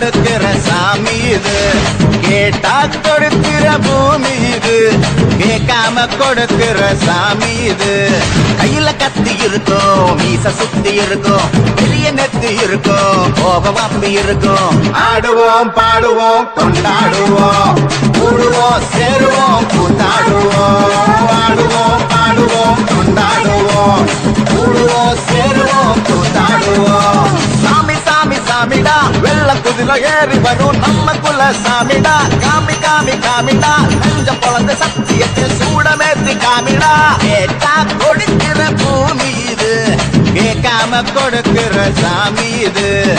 கொடுக்கிற சாமி இது. கேட்டா கொடுக்கிற பூமி இது. கேட்காம கொடுக்கிற சாமி இது. கையில கத்தி இருக்கும் மீச சுத்தி இருக்கும் பெரிய நெத்தி இருக்கும் போக வம்பி இருக்கும். ஆடுவோம் பாடுவோம் கொண்டாடுவோம். கூடுவோம் சேருவோம் வெள்ள ஏறி வரும் நம்ம குல சாமிடா. காமி காமி காமிடா. நெஞ்ச பொழந்த சத்தியத்தில் சூடமேத்தி காமிடா. கேட்டா கொடுக்கிற பூமி இது கேட்காம கொடுக்கிற சாமி இது.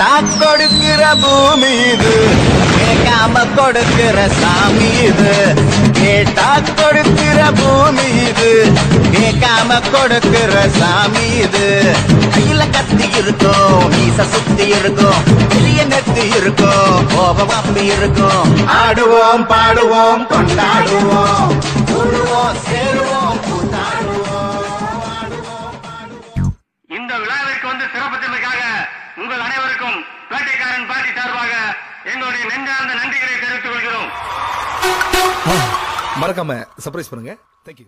கேட்டா கொடுக்கிற பூமி இது கேட்காம கொடுக்கிற சாமி இது கேட்டா கொடுக்கிற பூமி இது கேட்காம கொடுக்கிற சாமி இது கையில கத்தி இருக்கும் மீச சுத்தி இருக்கும் வெளிய நெத்தி இருக்கும் கோபம் அப்படி இருக்கும். ஆடுவோம் பாடுவோம் கொண்டாடுவோம் சேருவோம். உங்கள் அனைவருக்கும் வேட்டைக்காரன் பாட்டி சார்பாக எங்களுடைய நெஞ்சார்ந்த நன்றிகளை தெரிவித்துக் கொள்கிறோம். மறக்காம சர்ப்ரைஸ் பண்ணுங்க. தேங்க்யூ